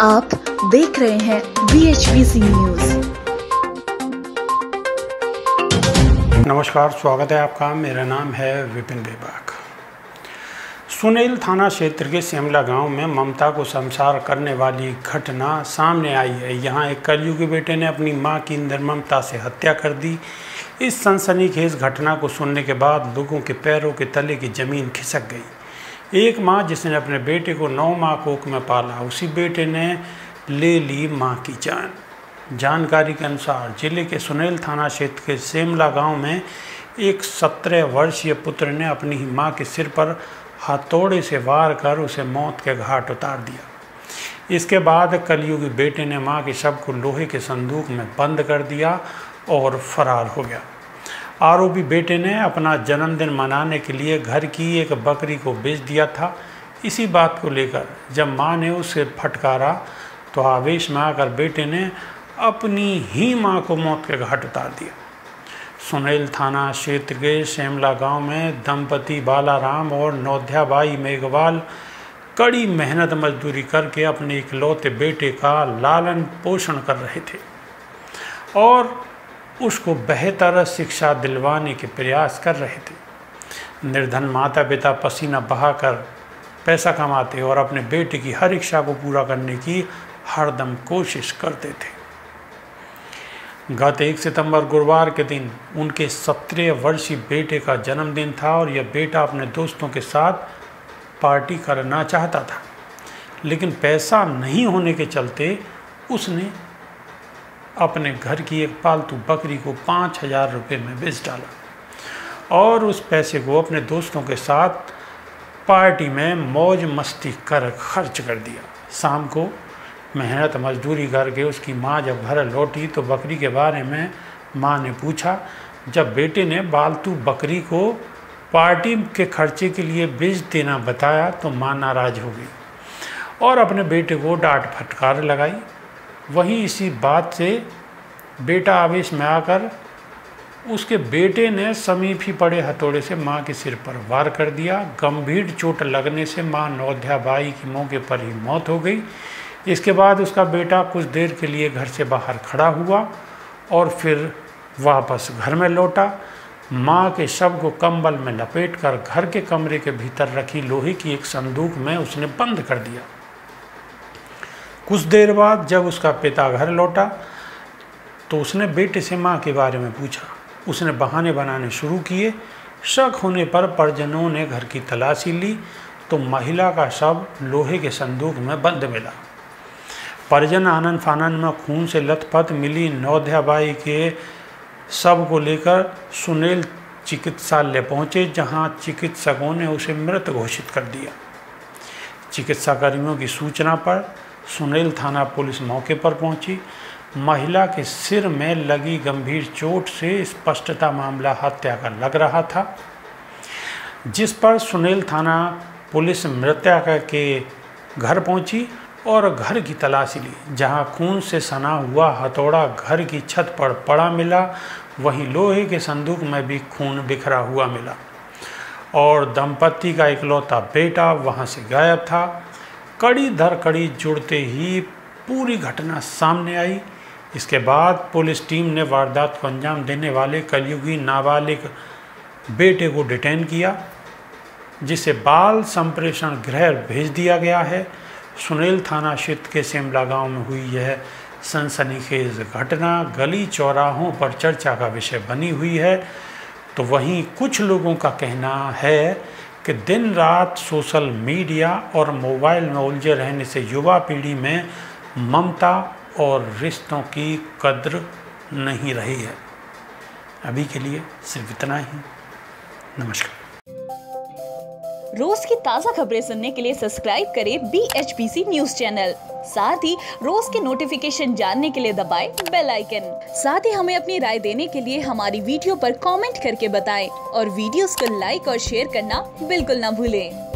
आप देख रहे हैं बी एच न्यूज़ नमस्कार, स्वागत है आपका। मेरा नाम है विपिन बेबाक सुनील थाना क्षेत्र के शिमला गाँव में ममता को संसार करने वाली घटना सामने आई है। यहाँ एक कलयुगी बेटे ने अपनी माँ की निर्ममता से हत्या कर दी। इस सनसनीखेज घटना को सुनने के बाद लोगों के पैरों के तले की ज़मीन खिसक गई। एक माँ जिसने अपने बेटे को नौ माह कोख में पाला, उसी बेटे ने ले ली माँ की जान। जानकारी के अनुसार ज़िले के सुनेल थाना क्षेत्र के सेमला गाँव में एक सत्रह वर्षीय पुत्र ने अपनी ही माँ के सिर पर हथौड़े से वार कर उसे मौत के घाट उतार दिया। इसके बाद कलयुगी बेटे ने माँ के शव को लोहे के संदूक में बंद कर दिया और फरार हो गया। आरोपी बेटे ने अपना जन्मदिन मनाने के लिए घर की एक बकरी को बेच दिया था। इसी बात को लेकर जब माँ ने उसे फटकारा तो आवेश में आकर बेटे ने अपनी ही माँ को मौत के घाट उतार दिया। सुनील थाना क्षेत्र के शेमला गाँव में दंपति बालाराम और नौध्याबाई मेघवाल कड़ी मेहनत मजदूरी करके अपने इकलौते बेटे का लालन पोषण कर रहे थे। और उसको बेहतर शिक्षा दिलवाने के प्रयास कर रहे थे। निर्धन माता पिता पसीना बहाकर पैसा कमाते और अपने बेटे की हर इच्छा को पूरा करने की हरदम कोशिश करते थे। गत एक सितंबर गुरुवार के दिन उनके सत्रह वर्षीय बेटे का जन्मदिन था और यह बेटा अपने दोस्तों के साथ पार्टी करना चाहता था। लेकिन पैसा नहीं होने के चलते उसने अपने घर की एक पालतू बकरी को पाँच हज़ार रुपये में बेच डाला और उस पैसे को अपने दोस्तों के साथ पार्टी में मौज मस्ती कर खर्च कर दिया। शाम को मेहनत मजदूरी करके उसकी माँ जब घर लौटी तो बकरी के बारे में माँ ने पूछा, जब बेटे ने पालतू बकरी को पार्टी के खर्चे के लिए बेच देना बताया तो माँ नाराज़ हो गई और अपने बेटे को डांट फटकार लगाई। वहीं इसी बात से बेटा आवेश में आकर उसके बेटे ने समीप ही पड़े हथौड़े से माँ के सिर पर वार कर दिया। गंभीर चोट लगने से माँ नौध्याबाई की मौके पर ही मौत हो गई। इसके बाद उसका बेटा कुछ देर के लिए घर से बाहर खड़ा हुआ और फिर वापस घर में लौटा। माँ के शव को कंबल में लपेटकर घर के कमरे के भीतर रखी लोहे की एक संदूक में उसने बंद कर दिया। कुछ देर बाद जब उसका पिता घर लौटा तो उसने बेटे से माँ के बारे में पूछा। उसने बहाने बनाने शुरू किए। शक होने पर परिजनों ने घर की तलाशी ली तो महिला का शव लोहे के संदूक में बंद मिला। परिजन आनंद फानंद में खून से लथपथ मिली। नौध्याबाई के शव को लेकर सुनील चिकित्सालय पहुँचे, जहाँ चिकित्सकों ने उसे मृत घोषित कर दिया। चिकित्सा कर्मियों की सूचना पर सुनील थाना पुलिस मौके पर पहुँची। महिला के सिर में लगी गंभीर चोट से स्पष्टता मामला हत्या का लग रहा था, जिस पर सुनील थाना पुलिस मृतक के घर पहुँची और घर की तलाशी ली, जहाँ खून से सना हुआ हथौड़ा घर की छत पर पड़ा मिला। वहीं लोहे के संदूक में भी खून बिखरा हुआ मिला और दंपति का इकलौता बेटा वहाँ से गायब था। कड़ी दर कड़ी जुड़ते ही पूरी घटना सामने आई। इसके बाद पुलिस टीम ने वारदात को अंजाम देने वाले कलयुगी नाबालिग बेटे को डिटेन किया, जिसे बाल संप्रेषण गृह भेज दिया गया है। सुनील थाना क्षेत्र के सिमला गाँव में हुई यह सनसनीखेज घटना, गली चौराहों पर चर्चा का विषय बनी हुई है। तो वहीं कुछ लोगों का कहना है कि दिन रात सोशल मीडिया और मोबाइल में उलझे रहने से युवा पीढ़ी में ममता और रिश्तों की कद्र नहीं रही है। अभी के लिए सिर्फ़ इतना ही। नमस्कार। रोज की ताज़ा खबरें सुनने के लिए सब्सक्राइब करें बी एच न्यूज़ चैनल। साथ ही रोज के नोटिफिकेशन जानने के लिए दबाए बेल आइकन साथ ही हमें अपनी राय देने के लिए हमारी वीडियो पर कमेंट करके बताएँ और वीडियोस को लाइक और शेयर करना बिल्कुल ना भूलें।